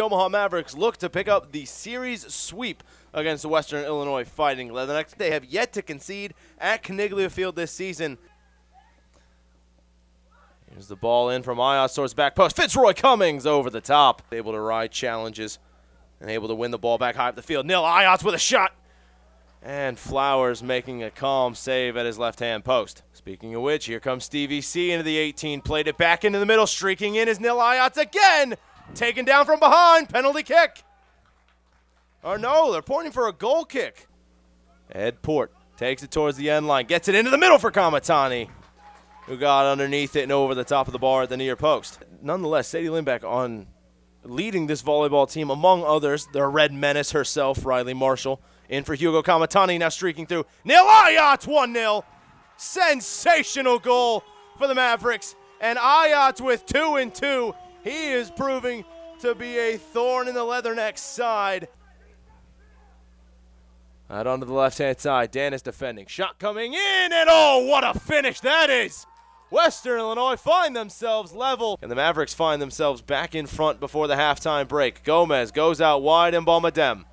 Omaha Mavericks look to pick up the series sweep against the Western Illinois Fighting Leathernecks. They have yet to concede at Caniglia Field this season. Here's the ball in from towards back post. Fitzroy Cummings over the top. Able to ride challenges and able to win the ball back high up the field. Nil Ayats with a shot. And Flowers making a calm save at his left-hand post. Speaking of which, here comes Stevie C into the 18. Played it back into the middle. Streaking in is Nil Ayats again. Taken down from behind. Penalty kick. Or no, they're pointing for a goal kick. Ed Port takes it towards the end line. Gets it into the middle for Kamatani who got underneath it and over the top of the bar at the near post. Nonetheless, Sadie Lindbeck on leading this volleyball team, among others, the Red Menace herself, Riley Marshall, in for Hugo Kamatani, now streaking through. Nil Ayats 1 0. Sensational goal for the Mavericks. And Ayats with 2 and 2. He is proving to be a thorn in the Leatherneck side. Out onto the left hand side. Dan is defending. Shot coming in, and oh, what a finish that is! Western Illinois find themselves level, and the Mavericks find themselves back in front before the halftime break. Gomez goes out wide, and Balmadem.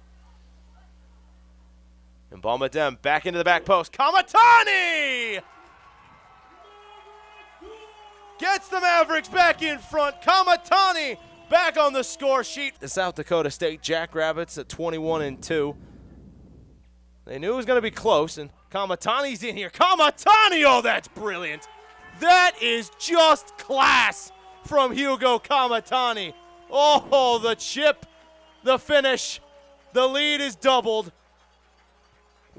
And Balmadem back into the back post. Kamatani! Gets the Mavericks back in front. Kamatani back on the score sheet. The South Dakota State Jackrabbits at 21 and 2. They knew it was going to be close, and Kamatani's in here. Kamatani! Oh, that's brilliant. That is just class from Hugo Kamatani. Oh, the chip, the finish, the lead is doubled.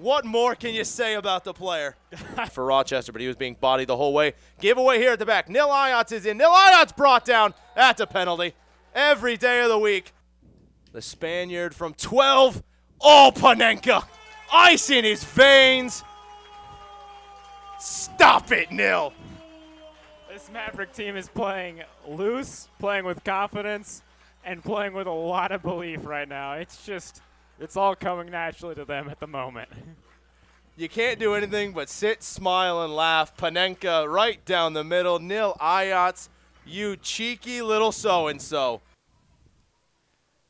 What more can you say about the player for Rochester? But he was being bodied the whole way. Giveaway here at the back. Nil Ayats is in. Nil Ayats brought down. That's a penalty. Every day of the week. The Spaniard from 12. Oh, Panenka. Ice in his veins. Stop it, Nil. This Maverick team is playing loose, playing with confidence, and playing with a lot of belief right now. It's just, it's all coming naturally to them at the moment. You can't do anything but sit, smile, and laugh. Panenka right down the middle. Nil Ayats, you cheeky little so-and-so.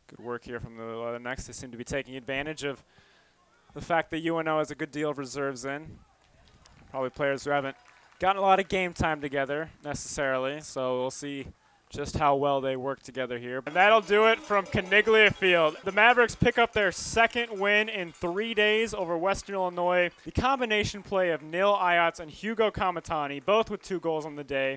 Good work here from the uh, other next. They seem to be taking advantage of the fact that UNO has a good deal of reserves in. Probably players who haven't gotten a lot of game time together necessarily, so we'll see just how well they work together here. And that'll do it from Caniglia Field. The Mavericks pick up their second win in three days over Western Illinois. The combination play of Nil Ayats and Hugo Kamatani, both with two goals on the day,